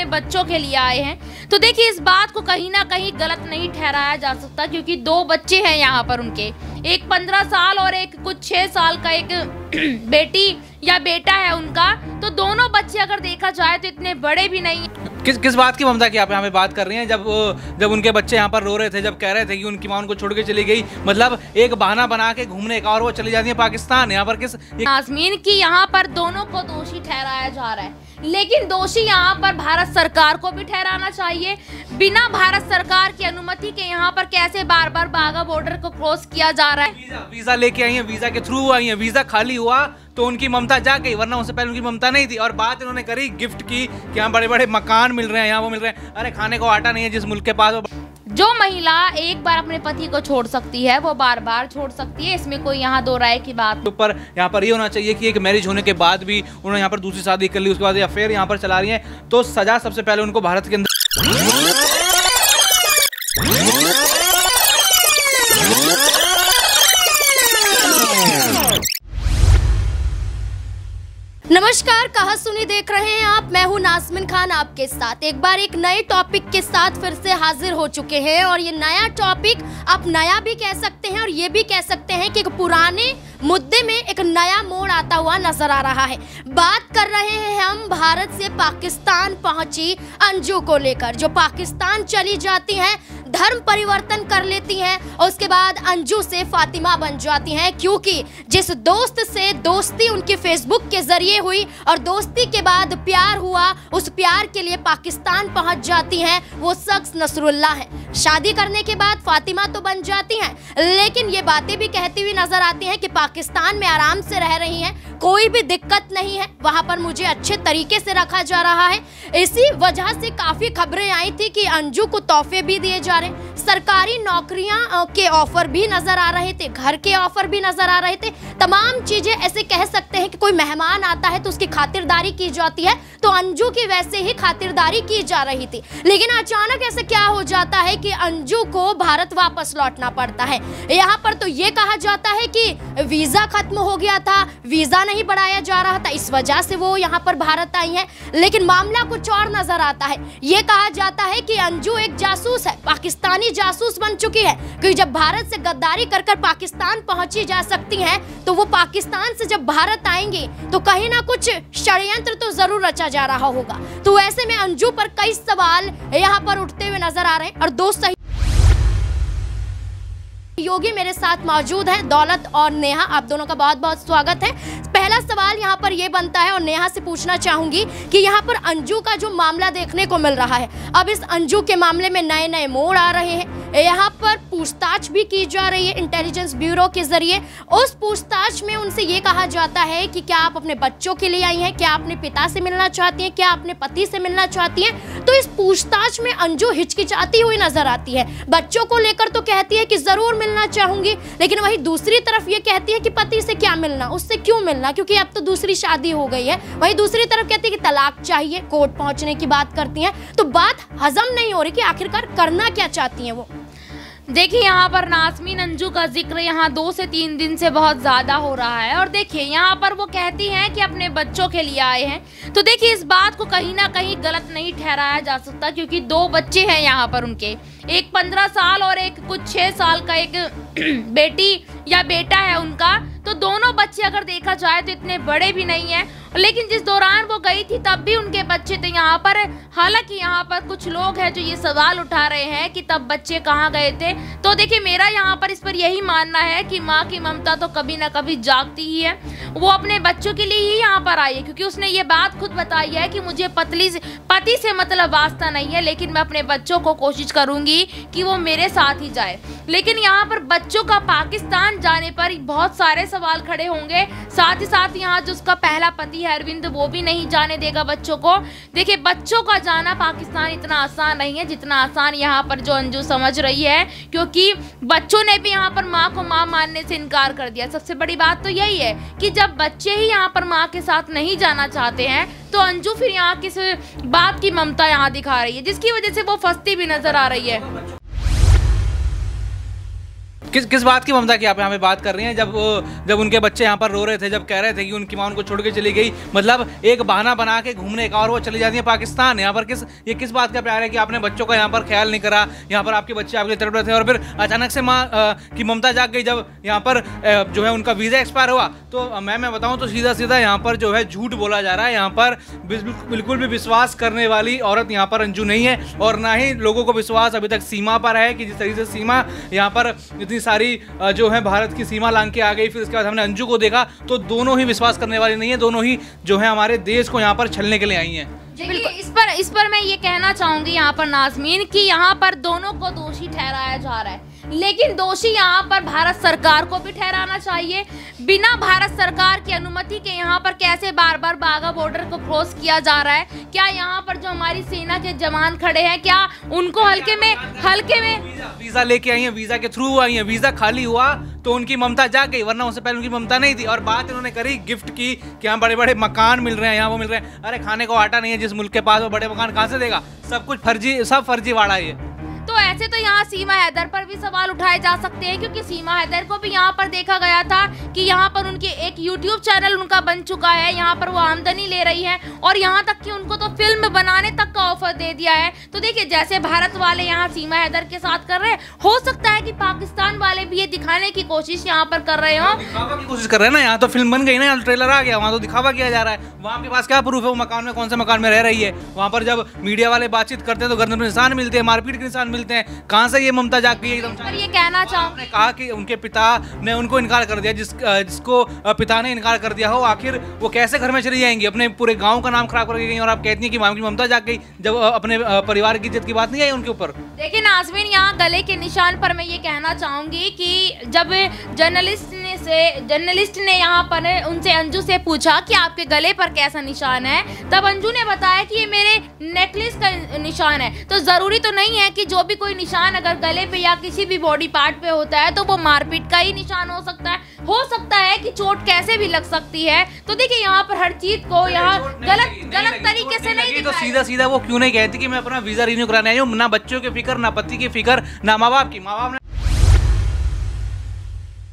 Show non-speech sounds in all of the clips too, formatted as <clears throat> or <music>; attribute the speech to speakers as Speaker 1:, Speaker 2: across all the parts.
Speaker 1: अपने बच्चों के लिए आए हैं। तो देखिए, इस बात को कहीं ना कहीं गलत नहीं ठहराया जा सकता, क्योंकि दो बच्चे हैं यहाँ पर उनके। एक पंद्रह साल और एक कुछ छह साल का एक <clears throat> बेटी या बेटा है उनका तो दोनों बच्चे अगर देखा जाए तो इतने बड़े भी नहीं
Speaker 2: किस किस बात की ममता की आप यहाँ पे बात कर रही हैं? जब जब उनके बच्चे यहाँ पर रो रहे थे जब कह रहे थे कि उनकी माँ उनको छोड़ के चली गई मतलब एक बहाना बना के घूमने का और वो चली जाती है पाकिस्तान। यहाँ पर किस
Speaker 1: नाजमीन की यहाँ पर दोनों को दोषी ठहराया जा रहा है। लेकिन दोषी यहाँ पर भारत सरकार को भी ठहराना चाहिए। बिना भारत सरकार की अनुमति के यहाँ पर कैसे बार बार बाघा बॉर्डर को क्रॉस किया जा रहा है।
Speaker 2: वीज़ा वीज़ा लेके आई है वीज़ा के थ्रू आई है वीज़ा खाली हुआ तो उनकी ममता जा गई वरना उससे पहले उनकी ममता नहीं थी। और बात इन्होंने करी गिफ्ट की कि यहाँ बड़े बड़े मकान मिल रहे हैं यहाँ वो मिल रहे हैं। अरे खाने को आटा नहीं है जिस मुल्क के पास वो
Speaker 1: जो महिला एक बार अपने पति को छोड़ सकती है वो बार बार छोड़ सकती है। इसमें कोई यहाँ दो राय की बात
Speaker 2: ऊपर यहाँ पर ये होना चाहिए कि एक मैरिज होने के बाद भी उन्होंने यहाँ पर दूसरी शादी कर ली उसके बाद या फिर यहाँ पर चला रही है। तो सजा सबसे पहले उनको भारत के अंदर
Speaker 3: नमस्कार, कहा सुनी देख रहे हैं आप? मैं हूँ नासमिन खान आपके साथ। एक बार एक नए टॉपिक के साथ फिर से हाजिर हो चुके हैं और ये नया टॉपिक आप नया भी कह सकते हैं और ये भी कह सकते हैं कि एक पुराने मुद्दे में एक नया मोड़ आता हुआ नज़र आ रहा है। बात कर रहे हैं हम, भारत से पाकिस्तान पहुँची अंजू को लेकर, जो पाकिस्तान चली जाती हैं धर्म परिवर्तन कर लेती हैं और उसके बाद अंजू से फातिमा बन जाती हैं, क्योंकि जिस दोस्त से दोस्ती उनकी फेसबुक के ज़रिए हुई और दोस्ती के बाद प्यार हुआ, उस प्यार के लिए पाकिस्तान पहुँच जाती हैं, वो शख्स नसरुल्ला है। शादी करने के बाद फातिमा तो बन जाती हैं, लेकिन ये बातें भी कहती हुई नज़र आती हैं कि पाकिस्तान में आराम से रह रही हैं, कोई भी दिक्कत नहीं है, वहाँ पर मुझे अच्छे तरीके से रखा जा रहा है। इसी वजह से काफ़ी खबरें आई थी कि अंजू को तोहफे भी दिए जा रहे सरकारी नौकरियाँ के ऑफ़र भी नज़र आ रहे थे, घर के ऑफ़र भी नज़र आ रहे थे। तमाम चीज़ें ऐसे कह सकते हैं कि कोई मेहमान आता है तो उसकी खातिरदारी की जाती है तो अंजू की वैसे ही खातिरदारी की जा रही थी। लेकिन अचानक ऐसे क्या हो जाता है कि अंजू को भारत वापस लौटना पड़ता है। यहाँ पर तो ये कहा जाता है कि वीज़ा खत्म हो गया था, वीज़ा नहीं बढ़ाया जा रहा था, इस वजह से वो यहाँ पर भारत आई है। लेकिन मामला कुछ और नज़र आता है। ये कहा जाता है कि अंजू एक जासूस है, पाकिस्तानी जासूस बन चुकी है क्योंकि जब भारत से गद्दारी कर कर पाकिस्तान पहुँची जा सकती हैं तो वो पाकिस्तान से जब भारत आएँगे तो कहीं ना कुछ षड्यंत्र तो ज़रूर रचा जा रहा होगा। तो ऐसे में अंजू पर कई सवाल यहाँ पर उठते हुए नज़र आ रहे हैं और दो सही योगी मेरे साथ मौजूद हैं, दौलत और नेहा, आप दोनों का बहुत बहुत स्वागत है। पहला सवाल यहाँ पर ये बनता है और नेहा से पूछना चाहूँगी कि यहाँ पर अंजू का जो मामला देखने को मिल रहा है, अब इस अंजू के मामले में नए नए मोड़ आ रहे हैं। यहाँ पर पूछताछ भी की जा रही है इंटेलिजेंस ब्यूरो के ज़रिए। उस पूछताछ में उनसे ये कहा जाता है कि क्या आप अपने बच्चों के लिए आई हैं? क्या अपने पिता से मिलना चाहती हैं? क्या अपने पति से मिलना चाहती हैं? तो इस पूछताछ में अंजू हिचकिचाती हुई नज़र आती है। बच्चों को लेकर तो कहती है कि ज़रूर मिलना चाहूँगी, लेकिन वही दूसरी तरफ़ ये कहती है कि पति से क्या मिलना, उससे क्यों मिलना? क्योंकि अब तो दूसरी शादी हो गई है। वही दूसरी तरफ़ कहती है कि तलाक चाहिए, कोर्ट पहुँचने की बात करती हैं। तो बात हजम नहीं हो रही कि आखिरकार करना क्या चाहती हैं वो।
Speaker 1: देखिए, यहाँ पर नासमीन अंजू का ज़िक्र यहाँ दो से तीन दिन से बहुत ज़्यादा हो रहा है। और देखिए, यहाँ पर वो कहती हैं कि अपने बच्चों के लिए आए हैं। तो देखिए, इस बात को कहीं ना कहीं गलत नहीं ठहराया जा सकता क्योंकि दो बच्चे हैं यहाँ पर उनके। एक पंद्रह साल और एक कुछ छः साल का एक <clears throat> बेटी या बेटा है उनका। तो दोनों बच्चे अगर देखा जाए तो इतने बड़े भी नहीं हैं। लेकिन जिस दौरान वो गई थी, तब भी उनके बच्चे थे यहाँ पर हालाँकि यहाँ पर कुछ लोग हैं जो ये सवाल उठा रहे हैं कि तब बच्चे कहाँ गए थे। तो देखिए, मेरा यहाँ पर इस पर यही मानना है कि माँ की ममता तो कभी ना कभी जागती ही है। वो अपने बच्चों के लिए ही यहाँ पर आई है, क्योंकि उसने ये बात खुद बताई है कि मुझे पतली से, पति से मतलब वास्ता नहीं है, लेकिन मैं अपने बच्चों को कोशिश करूँगी कि वो मेरे साथ ही जाए। लेकिन यहाँ पर बच्चों का पाकिस्तान जाने पर बहुत सारे सवाल खड़े होंगे। साथ ही साथ यहाँ जो उसका पहला पति है अरविंद, वो भी नहीं जाने देगा बच्चों को। देखिए, बच्चों का जाना पाकिस्तान इतना आसान नहीं है, जितना आसान यहाँ पर जो अंजू समझ रही है, क्योंकि बच्चों ने भी यहाँ पर माँ को माँ मानने से इनकार कर दिया। सबसे बड़ी बात तो यही है कि जब बच्चे ही यहाँ पर माँ के साथ नहीं जाना चाहते हैं तो अंजू फिर यहाँ किस बात की ममता यहाँ दिखा रही है, जिसकी वजह से वो फंसती भी नज़र आ रही है।
Speaker 2: किस किस बात की ममता की आप यहाँ पे बात कर रही हैं? जब जब उनके बच्चे यहाँ पर रो रहे थे जब कह रहे थे कि उनकी माँ उनको छोड़ के चली गई मतलब एक बहाना बना के घूमने का और वो चली जाती है पाकिस्तान। यहाँ पर किस ये किस बात का प्यार है कि आपने बच्चों का यहाँ पर ख्याल नहीं करा यहाँ पर आपके बच्चे आपके रहे थे और फिर अचानक से माँ की ममता जाग गई जब यहाँ पर जो है उनका वीज़ा एक्सपायर हुआ। तो अ, मैं मैं बताऊँ तो सीधा सीधा यहाँ पर जो है झूठ बोला जा रहा है। यहाँ पर बिल्कुल भी विश्वास करने वाली औरत यहाँ पर अंजू नहीं है और ना ही लोगों को विश्वास अभी तक सीमा पर है कि जिस तरीके से सीमा यहाँ पर इतनी सारी जो है भारत की सीमा लांग के आ गई, फिर उसके बाद हमने अंजू को देखा तो दोनों ही विश्वास करने वाले नहीं है, दोनों ही जो है हमारे देश को यहाँ पर छलने के लिए आई है।
Speaker 1: इस पर इस पर मैं ये कहना चाहूँगी यहाँ पर नाजमीन की यहाँ पर दोनों को दोषी ठहराया जा रहा है। लेकिन दोषी यहाँ पर भारत सरकार को भी ठहराना चाहिए। बिना भारत सरकार की अनुमति के यहाँ पर कैसे बार बार बाघा बॉर्डर को क्रॉस किया जा रहा है? क्या यहाँ पर जो हमारी सेना के जवान खड़े हैं क्या उनको हल्के में हल्के में?
Speaker 2: वीज़ा लेके आई है वीज़ा के थ्रू आई है वीज़ा खाली हुआ तो उनकी ममता जा गई वरना उससे पहले उनकी ममता नहीं थी। और बात इन्होंने करी गिफ्ट की कि यहाँ बड़े बड़े मकान मिल रहे हैं यहाँ वो मिल रहे हैं। अरे खाने को आटा नहीं है जिस मुल्क के पास वो बड़े मकान कहाँ से देगा? सब कुछ फर्जी सब फर्जी वाड़ा है ये।
Speaker 1: तो ऐसे तो यहाँ सीमा हैदर पर भी सवाल उठाए जा सकते हैं, क्योंकि सीमा हैदर को भी यहाँ पर देखा गया था कि यहाँ पर उनके एक यूट्यूब चैनल उनका बन चुका है, यहाँ पर वो आमदनी ले रही है और यहाँ तक कि उनको तो फ़िल्म बनाने तक का ऑफ़र दे दिया है। तो देखिए, जैसे भारत वाले यहाँ सीमा हैदर के साथ कर रहे हैं, हो सकता है कि पाकिस्तान वाले भी ये दिखाने की कोशिश यहाँ पर कर रहे हो।
Speaker 2: कोशिश कर रहे हैं ना, यहाँ तो फ़िल्म बन गई ना, यहाँ ट्रेलर आ गया, वहाँ तो दिखावा किया जा रहा है। वहाँ आपके पास क्या प्रूफ है, वो मकान में कौन से मकान में रह रही है? वहाँ पर जब मीडिया वाले बातचीत करते हैं तो गर्दन में निशान मिलते हैं, मारपीट के निशान मिलते हैं। कहाँ से ये ममता जाग है? एकदम
Speaker 1: ये कहना चाहूँ
Speaker 2: कहा कि उनके पिता ने उनको इनकार कर दिया जिस जिसको पिता ने इनकार कर दिया हो आखिर वो कैसे घर में चली जाएँगी? अपने पूरे गाँव का नाम खराब करके गई और आप कहती हैं कि माम की ममता जाग गई जब अपने परिवार की इज़्ज़त की बात नहीं आई उनके ऊपर?
Speaker 1: देखिए नाजमीन यहाँ गले के निशान पर मैं ये कहना चाहूँगी कि जब जर्नलिस्ट से जर्नलिस्ट ने यहाँ पर उनसे अंजू से पूछा कि आपके गले पर कैसा निशान है। तब अंजू ने बताया कि ये मेरे नेकलेस का निशान है। तो ज़रूरी तो नहीं है कि जो भी कोई निशान अगर गले पे या किसी भी बॉडी पार्ट पे होता है तो वो मारपीट का ही निशान हो सकता है। हो सकता है कि चोट कैसे भी लग सकती है। तो देखिए यहाँ पर हर चीज़ को यहाँ गलत गलत तरीके से नहीं
Speaker 2: तो सीधा सीधा वो क्यों नहीं कहती कि मैं अपना वीज़ा रिन्यू कराने आई हूँ? ना बच्चों की फ़िक्र ना पति की फ़िक्र ना माँ बाप की। माँ बाप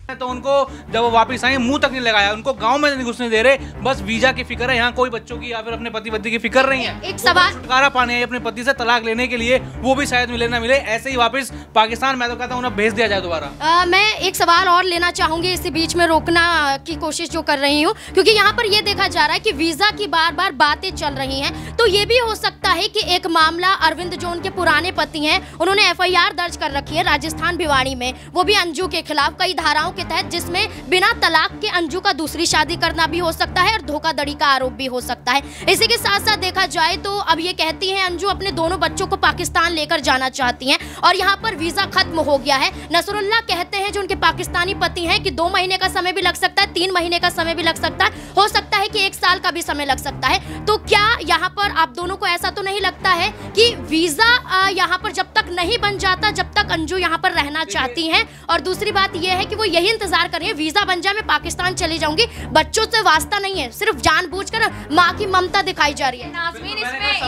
Speaker 2: तो उनको जब वो वापस आई मुँह तक नहीं लगाया उनको गाँव में नहीं घुसने दे रहे बस वीज़ा की फ़िक्र है यहाँ कोई बच्चों की या फिर अपने पति पति की फ़िक्र नहीं है।
Speaker 3: एक सवाल-
Speaker 2: छुटकारा पाने आई अपने पति से तलाक लेने के लिए वो भी शायद मिले ना मिले ऐसे ही वापस पाकिस्तान मैं तो कहता हूँ उन्हें भेज दिया जाए दोबारा।
Speaker 3: मैं एक सवाल और लेना चाहूँगी इसी बीच में रोकना की कोशिश जो कर रही हूँ क्योंकि यहाँ पर ये देखा जा रहा है की वीज़ा की बार बार बातें चल रही है। तो ये भी हो सकता है की एक मामला अरविंद जो उनके पुराने पति है उन्होंने एफआईआर दर्ज कर रखी है राजस्थान भिवाड़ी में वो भी अंजू के खिलाफ कई धाराओं के तहत जिसमें बिना तलाक के अंजू का दूसरी शादी करना भी हो सकता है और धोखाधड़ी का आरोप भी हो सकता है। इसी के साथ साथ देखा जाए तो अब ये कहती हैं अंजू अपने दोनों बच्चों को पाकिस्तान लेकर जाना चाहती हैं और यहाँ पर वीज़ा खत्म हो गया है। नसरुल्लाह कहते हैं जो उनके पाकिस्तानी पति हैं कि दो महीने का समय भी लग सकता है तीन महीने का समय भी लग सकता है। हो सकता है कि एक साल का भी समय लग सकता है। तो क्या यहाँ पर आप दोनों को ऐसा तो नहीं लगता है कि वीज़ा यहाँ पर जब तक नहीं बन जाता जब तक अंजू यहाँ पर रहना चाहती हैं? और दूसरी बात यह है कि वो यही इंतज़ार कर रही है वीज़ा बन जाए मैं पाकिस्तान चली जाऊँगी बच्चों से वास्ता नहीं है सिर्फ़ जान बूझ कर माँ की ममता दिखाई जा रही है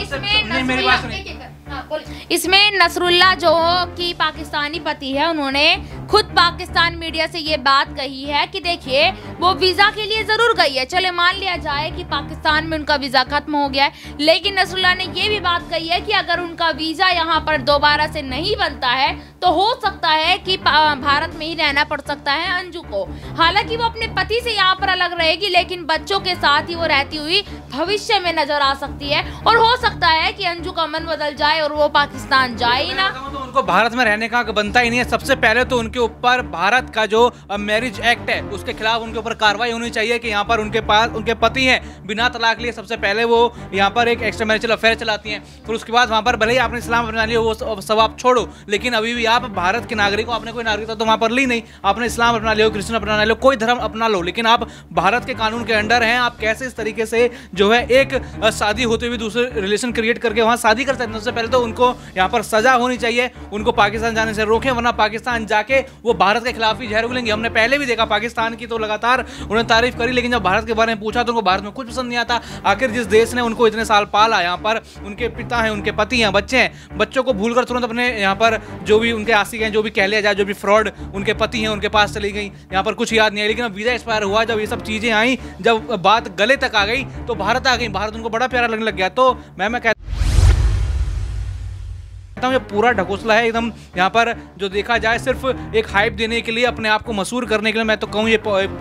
Speaker 1: इसमें
Speaker 3: कर। हाँ।
Speaker 1: इसमें नसरुल्ला जो की पाकिस्तानी पति है उन्होंने खुद पाकिस्तान मीडिया से ये बात कही है कि देखिए, वो वीज़ा के लिए ज़रूर गई है। चले, मान लिया जाए कि पाकिस्तान में उनका वीज़ा खत्म हो गया है, लेकिन नसरुल्ला ने ये भी बात कही है कि अगर उनका वीज़ा यहाँ पर दोबारा से नहीं बनता है तो हो सकता है कि भारत में ही रहना पड़ सकता है अंजू को। हालाँकि वो अपने पति से यहाँ पर अलग रहेगी, लेकिन बच्चों के साथ ही वो रहती हुई भविष्य में नज़र आ सकती है। और हो सकता है कि अंजू का मन बदल जाए और वो पाकिस्तान जाए ही ना।
Speaker 2: उनको भारत में रहने का बनता ही नहीं है। सबसे पहले तो उनके ऊपर भारत का जो मैरिज एक्ट है, उसके खिलाफ उनके ऊपर कार्रवाई होनी चाहिए कि यहाँ पर उनके पास, उनके पति हैं। बिना तलाक लिए सबसे पहले वो यहाँ पर एक एक्स्ट्रा मैरिजल अफेयर चलाती हैं। फिर उसके बाद वहाँ पर भले ही आपने इस्लाम अपना लिया, वो सब आप छोड़ो, लेकिन अभी भी आप भारत के नागरिक हो, आपने कोई नागरिकता तो वहाँ पर ली नहीं। आपने इस्लाम अपना लियो क्रिश्चियन अपना लो कोई धर्म अपना लो, लेकिन आप भारत के कानून के अंडर हैं। आप कैसे इस तरीके से जो है एक शादी होते हुए दूसरे रिलेशन क्रिएट करके वहाँ शादी कर सकते हैं? सबसे पहले तो उनको यहाँ पर सजा होनी चाहिए। उनको पाकिस्तान जाने से रोकें, वरना पाकिस्तान जाके वो भारत के खिलाफ ही जहर उगलेंगे। हमने पहले भी देखा पाकिस्तान की तो लगातार उन्होंने तारीफ़ करी, लेकिन जब भारत के बारे में पूछा तो उनको भारत में कुछ पसंद नहीं आता। आखिर जिस देश ने उनको इतने साल पाला, यहाँ पर उनके पिता हैं, उनके पति हैं, बच्चे हैं, बच्चों को भूलकर तुरंत अपने यहाँ पर जो भी उनके आशिक हैं, जो भी कह लिया जाए, जो भी फ्रॉड उनके पति हैं, उनके पास चली गई। यहाँ पर कुछ याद नहीं है लेकिन अब वीज़ा एक्सपायर हुआ, जब ये सब चीज़ें आई, जब बात गले तक आ गई तो भारत आ गई। भारत उनको बड़ा प्यारा लगने लग गया। तो मैं मैं कहता हूँ, ये पूरा ढकोसला है, एकदम यहाँ पर जो देखा जाए सिर्फ़ एक हाइप देने के लिए, अपने आप को मशहूर करने के लिए, मैं तो कहूँ ये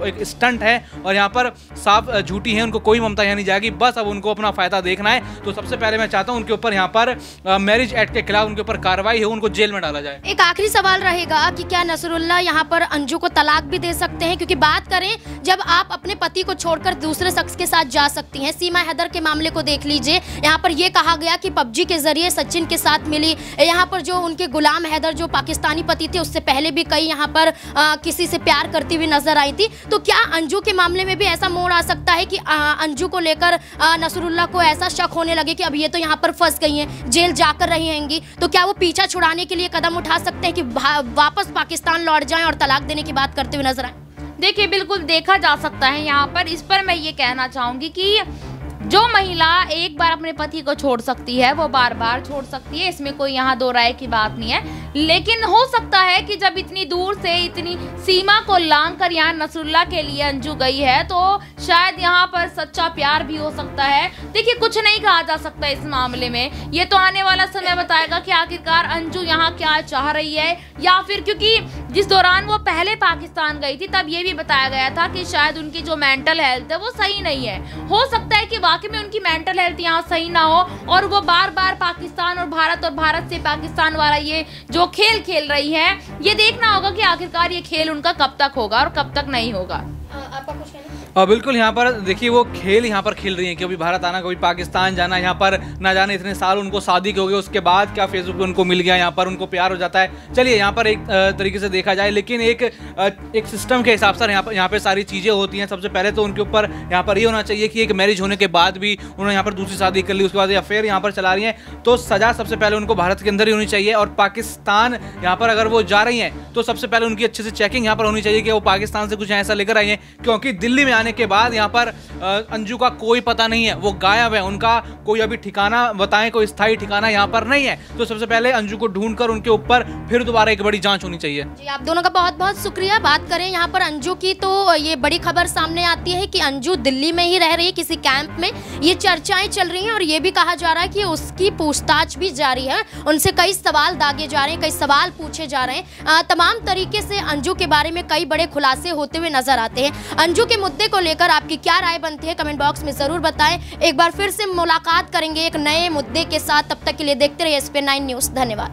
Speaker 2: एक स्टंट है, और यहाँ पर साफ़ झूठी है, उनको कोई ममता यहाँ नहीं जाएगी, बस अब उनको अपना फ़ायदा देखना है। तो सबसे पहले मैं चाहता हूँ उनके ऊपर यहाँ पर मैरिज एक्ट के खिलाफ उनके ऊपर कार्रवाई हो, उनको जेल में डाला जाए।
Speaker 3: एक आखिरी सवाल रहेगा कि क्या नसरुल्ला यहाँ पर अंजू को तलाक भी दे सकते हैं? क्योंकि बात करें, जब आप अपने पति को छोड़कर दूसरे शख्स के साथ जा सकती हैं, सीमा हैदर के मामले को देख लीजिए। यहाँ पर यह कहा गया कि पबजी के ज़रिए सचिन के साथ मिली यहाँ पर जो उनके गुलाम हैदर जो पाकिस्तानी पति थे उससे पहले भी कई यहाँ पर आ, किसी से प्यार करती हुई नज़र आई थी। तो क्या अंजू के मामले में भी ऐसा मोड़ आ सकता है कि अंजू को लेकर नसरुल्ला को ऐसा शक होने लगे कि अब ये तो यहाँ पर फंस गई हैं जेल जाकर रही हैंगी? तो क्या वो पीछा छुड़ाने के लिए कदम उठा सकते हैं कि वापस पाकिस्तान लौट जाएँ और तलाक देने की बात करते हुए नज़र आए?
Speaker 1: देखिए बिल्कुल देखा जा सकता है यहाँ पर। इस पर मैं ये कहना चाहूँगी कि जो महिला एक बार अपने पति को छोड़ सकती है, वो बार बार छोड़ सकती है। इसमें कोई यहाँ दो राय की बात नहीं है। लेकिन हो सकता है कि जब इतनी दूर से इतनी सीमा को लांग कर यहाँ नसरुल्ला के लिए अंजू गई है तो शायद यहाँ पर सच्चा प्यार भी हो सकता है। देखिए, कुछ नहीं कहा जा सकता इस मामले में। ये तो आने वाला समय बताएगा कि आखिरकार अंजू यहाँ क्या चाह रही है, या फिर क्योंकि जिस दौरान वो पहले पाकिस्तान गई थी, तब ये भी बताया गया था कि शायद उनकी जो मेंटल हेल्थ है वो सही नहीं है। हो सकता है कि वाकई में उनकी मेंटल हेल्थ यहाँ सही ना हो, और वो बार बार पाकिस्तान और भारत और भारत से पाकिस्तान वाला ये जो खेल खेल रही है। ये देखना होगा कि आखिरकार ये खेल उनका कब तक होगा और कब तक नहीं होगा।
Speaker 3: आपका कुछ कहना
Speaker 2: और बिल्कुल यहाँ पर देखिए वो खेल यहाँ पर खेल रही हैं कभी भारत आना कभी पाकिस्तान जाना यहाँ पर ना जाने इतने साल उनको शादी के हो गए उसके बाद क्या फेसबुक पे उनको मिल गया यहाँ पर उनको प्यार हो जाता है चलिए यहाँ पर एक तरीके से देखा जाए लेकिन एक एक सिस्टम के हिसाब से यहाँ पर यहाँ पर सारी चीज़ें होती हैं सबसे पहले तो उनके ऊपर यहाँ पर ये होना चाहिए कि एक मैरिज होने के बाद भी उन्होंने यहाँ पर दूसरी शादी कर ली उसके बाद या फिर यहाँ पर चला रही हैं तो सज़ा सबसे पहले उनको भारत के अंदर ही होनी चाहिए और पाकिस्तान यहाँ पर अगर वो जा रही हैं तो सबसे पहले उनकी अच्छे से चेकिंग यहाँ पर होनी चाहिए कि वो पाकिस्तान से कुछ ऐसा लेकर आई हैं क्योंकि दिल्ली में आने के बाद यहाँ पर अंजू का कोई पता नहीं है। वो गायब है। उनका कोई अभी ठिकाना बताएँ, कोई स्थायी ठिकाना यहाँ पर नहीं है। तो सबसे पहले अंजू को ढूंढकर उनके ऊपर फिर दोबारा एक बड़ी जाँच होनी चाहिए।
Speaker 3: जी, आप दोनों का बहुत बहुत शुक्रिया। बात करें यहाँ पर अंजू की तो ये बड़ी खबर सामने आती है कि अंजू दिल्ली में ही रह रही है, किसी कैंप में। ये चर्चाएँ चल रही हैं और ये भी कहा जा रहा है कि उसकी पूछताछ भी जारी है। उनसे कई सवाल दागे जा रहे हैं, कई सवाल पूछे जा रहे हैं। तमाम तरीके से अंजू के बारे में कई बड़े खुलासे होते हुए नज़र आते हैं। अंजू के मुद्दे को लेकर आपकी क्या राय बनती है कमेंट बॉक्स में ज़रूर बताएँ। एक बार फिर से मुलाकात करेंगे एक नए मुद्दे के साथ। तब तक के लिए देखते रहिए एस न्यूज़ धन्यवाद।